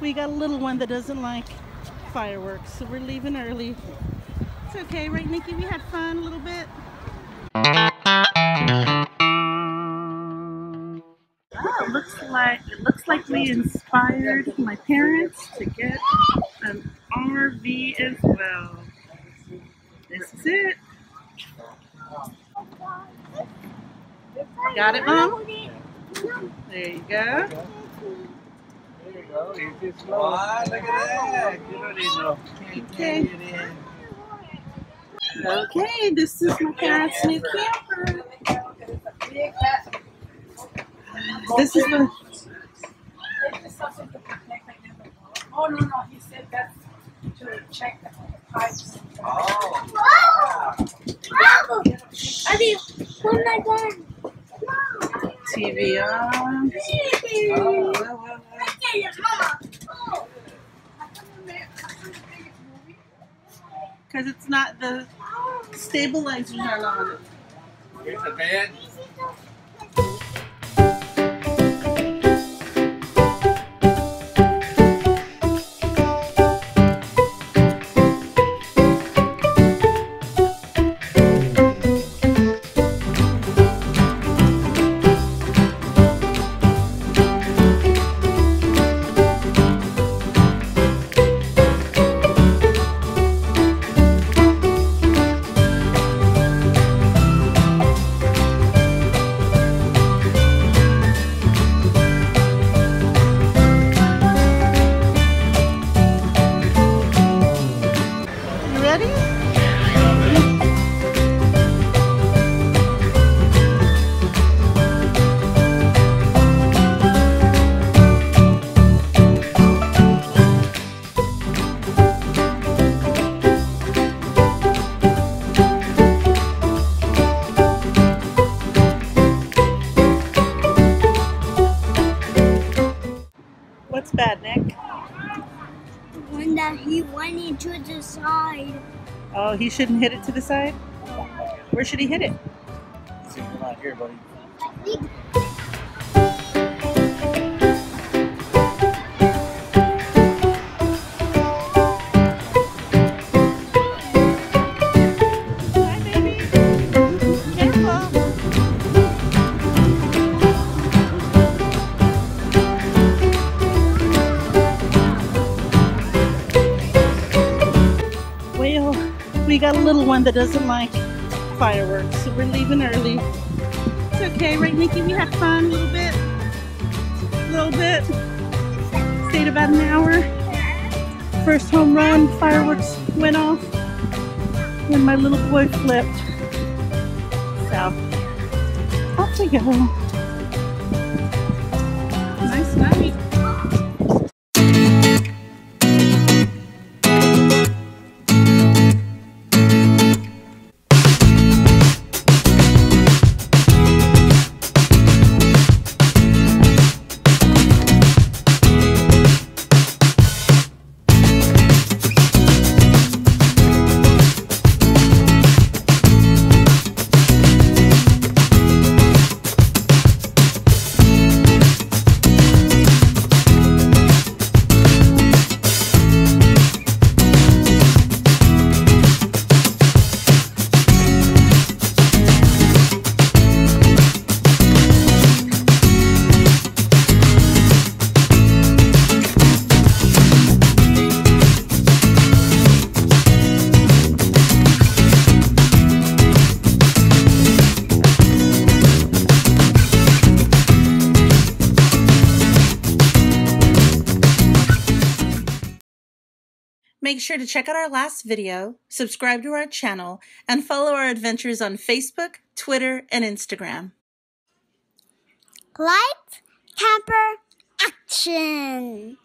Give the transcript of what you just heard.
We got a little one that doesn't like fireworks, so we're leaving early. It's okay, right, Nikki? We had fun a little bit. Oh, it looks like it looks like we inspired my parents to get an RV as well. This is it. Got it, Mom? There you go. That. Okay. Okay, this is my parents' new camper. This is the Oh, no, no, he said that's to check the pipes. Oh. Abby, what am I done? TV on. Because it's not the stabilizers are on it. Here's the bed. When that he wanted to the side. Oh, he shouldn't hit it to the side? Where should he hit it? See, come out here, buddy. We got a little one that doesn't like fireworks, so we're leaving early. It's okay, right, Nikki? We had fun a little bit. A little bit. Stayed about an hour. First home run, fireworks went off when my little boy flipped. So, off we go. Nice night. Make sure to check out our last video, subscribe to our channel, and follow our adventures on Facebook, Twitter, and Instagram. Light, camper, action!